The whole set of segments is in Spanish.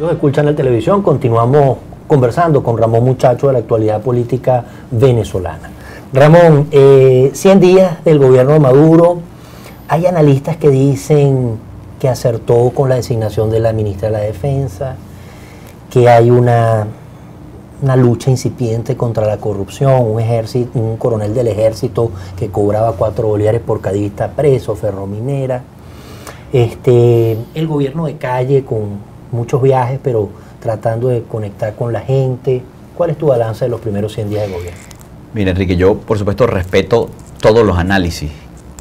Amigos escuchan la televisión, continuamos conversando con Ramón Muchacho de la actualidad política venezolana. Ramón, eh, 100 días del gobierno de Maduro, hay analistas que dicen que acertó con la designación de la ministra de la Defensa, que hay una, una lucha incipiente contra la corrupción, un, coronel del ejército que cobraba cuatro bolívares por cadista preso, ferrominera. Este, el gobierno de calle con muchos viajes, pero tratando de conectar con la gente. ¿Cuál es tu balance de los primeros 100 días de gobierno? Mira, Enrique, yo por supuesto respeto todos los análisis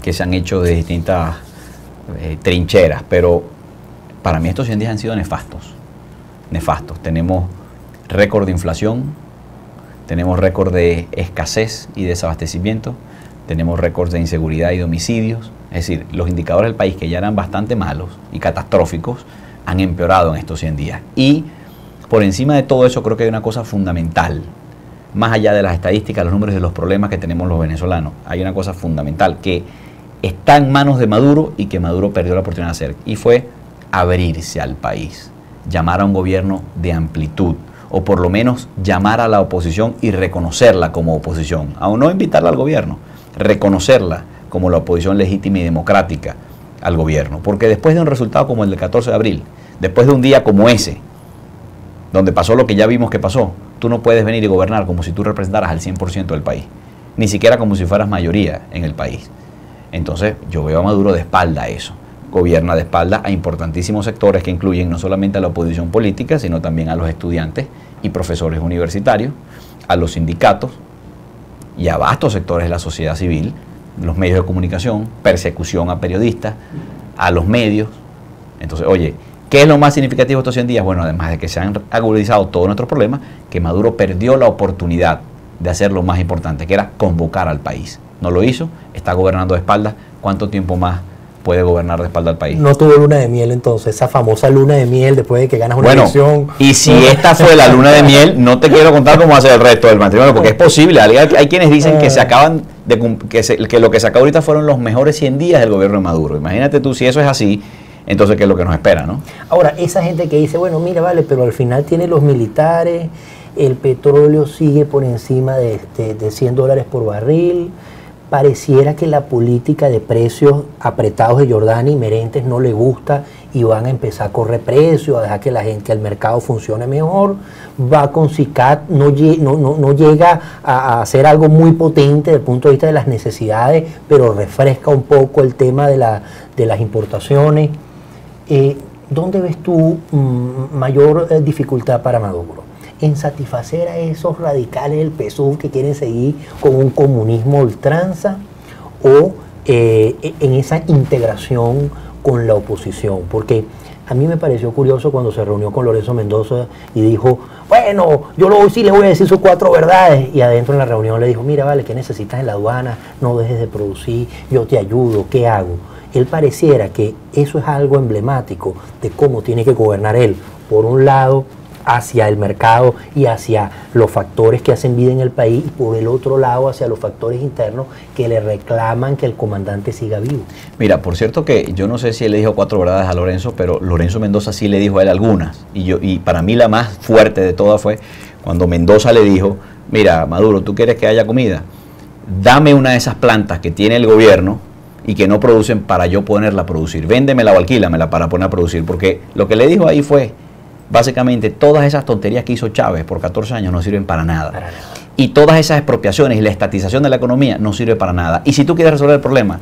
que se han hecho de distintas eh, trincheras, pero para mí estos 100 días han sido nefastos. Nefastos. Tenemos récord de inflación, tenemos récord de escasez y desabastecimiento, tenemos récord de inseguridad y de homicidios. Es decir, los indicadores del país que ya eran bastante malos y catastróficos han empeorado en estos 100 días. Y por encima de todo eso creo que hay una cosa fundamental, más allá de las estadísticas, los números de los problemas que tenemos los venezolanos, hay una cosa fundamental que está en manos de Maduro y que Maduro perdió la oportunidad de hacer, y fue abrirse al país, llamar a un gobierno de amplitud, o por lo menos llamar a la oposición y reconocerla como oposición, aún no invitarla al gobierno, reconocerla como la oposición legítima y democrática al gobierno, porque después de un resultado como el del 14 de abril, después de un día como ese, donde pasó lo que ya vimos que pasó, tú no puedes venir y gobernar como si tú representaras al 100% del país, ni siquiera como si fueras mayoría en el país. Entonces yo veo a Maduro de espalda a eso. Gobierna de espalda a importantísimos sectores que incluyen no solamente a la oposición política, sino también a los estudiantes y profesores universitarios, a los sindicatos y a vastos sectores de la sociedad civil, los medios de comunicación, persecución a periodistas, a los medios. Entonces, oye, ¿Qué es lo más significativo de estos 100 días? Bueno, además de que se han agudizado todos nuestros problemas, que Maduro perdió la oportunidad de hacer lo más importante, que era convocar al país. No lo hizo, está gobernando de espaldas. ¿Cuánto tiempo más puede gobernar de espalda al país? No tuvo luna de miel entonces, esa famosa luna de miel después de que ganas una bueno, elección. Y si esta fue la luna de miel, no te quiero contar cómo hace el resto del matrimonio, porque es posible. Hay, hay quienes dicen que se acaban de que, se, que lo que se ahorita fueron los mejores 100 días del gobierno de Maduro. Imagínate tú si eso es así entonces qué es lo que nos espera, ¿no? Ahora, esa gente que dice, bueno, mira, vale, pero al final tiene los militares, el petróleo sigue por encima de, de, 100 dólares por barril, pareciera que la política de precios apretados de Jordania y Merentes no le gusta y van a empezar a correr precios, a dejar que la gente, el mercado funcione mejor. Va con CICAT, no, no, llega a, hacer algo muy potente desde el punto de vista de las necesidades, pero refresca un poco el tema de las importaciones. Eh, ¿Dónde ves tú mm, mayor eh, dificultad para Maduro? ¿En satisfacer a esos radicales del PSUV que quieren seguir con un comunismo ultranza o eh, e, en esa integración con la oposición? Porque a mí me pareció curioso cuando se reunió con Lorenzo Mendoza y dijo, bueno, yo lo, sí le voy a decir sus cuatro verdades. Y adentro en la reunión le dijo, mira, vale, ¿qué necesitas en la aduana? No dejes de producir, yo te ayudo, ¿qué hago? él pareciera que eso es algo emblemático de cómo tiene que gobernar él. Por un lado, hacia el mercado y hacia los factores que hacen vida en el país y por el otro lado hacia los factores internos que le reclaman que el comandante siga vivo. Mira, por cierto que yo no sé si él le dijo cuatro verdades a Lorenzo, pero Lorenzo Mendoza sí le dijo a él algunas y yo y para mí la más fuerte de todas fue cuando Mendoza le dijo, mira, Maduro, ¿tú quieres que haya comida? Dame una de esas plantas que tiene el gobierno y que no producen para yo ponerla a producir. Véndemela o alquílamela para poner a producir. Porque lo que le dijo ahí fue, básicamente, todas esas tonterías que hizo Chávez por 14 años no sirven para nada. Y todas esas expropiaciones y la estatización de la economía no sirve para nada. Y si tú quieres resolver el problema,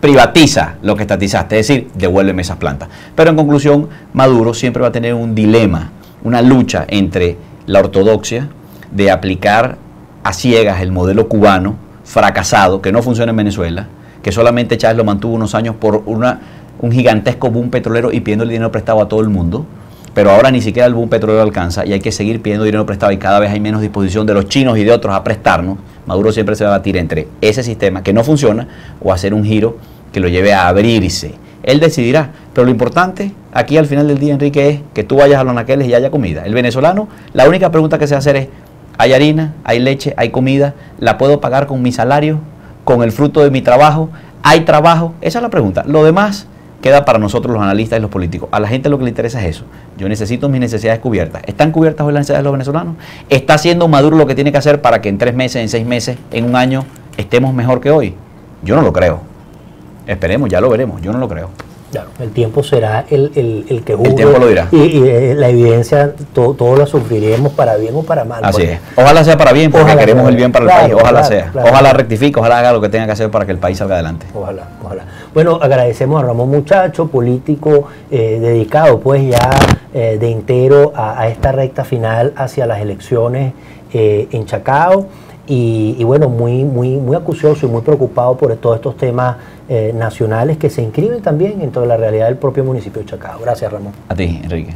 privatiza lo que estatizaste, es decir, devuélveme esas plantas. Pero en conclusión, Maduro siempre va a tener un dilema, una lucha entre la ortodoxia de aplicar a ciegas el modelo cubano fracasado, que no funciona en Venezuela, que solamente Chávez lo mantuvo unos años por una, un gigantesco boom petrolero y pidiendo el dinero prestado a todo el mundo. Pero ahora ni siquiera el boom petrolero alcanza y hay que seguir pidiendo dinero prestado y cada vez hay menos disposición de los chinos y de otros a prestarnos. Maduro siempre se va a batir entre ese sistema que no funciona o hacer un giro que lo lleve a abrirse. Él decidirá. Pero lo importante aquí al final del día, Enrique, es que tú vayas a los naqueles y haya comida. El venezolano, la única pregunta que se va a hacer es, ¿hay harina? ¿Hay leche? ¿Hay comida? ¿La puedo pagar con mi salario? con el fruto de mi trabajo? ¿Hay trabajo? Esa es la pregunta. Lo demás queda para nosotros los analistas y los políticos. A la gente lo que le interesa es eso. Yo necesito mis necesidades cubiertas. ¿Están cubiertas hoy las necesidades de los venezolanos? ¿Está haciendo Maduro lo que tiene que hacer para que en tres meses, en seis meses, en un año estemos mejor que hoy? Yo no lo creo. Esperemos, ya lo veremos. Yo no lo creo. Claro, el tiempo será el, el, que juzgue. El tiempo lo dirá. Y, eh, la evidencia, todo, todo lo sufriremos para bien o para mal. Así es. Ojalá sea para bien, porque queremos el bien para el país. Ojalá sea. ojalá rectifique, ojalá haga lo que tenga que hacer para que el país salga adelante. Ojalá, ojalá. Bueno, agradecemos a Ramón Muchacho, político eh, dedicado pues ya eh, de entero a, esta recta final hacia las elecciones en Chacao. Y, bueno, muy, muy, muy acucioso y muy preocupado por todos estos temas eh, nacionales que se inscriben también dentro de la realidad del propio municipio de Chacao. Gracias, Ramón. A ti, Enrique.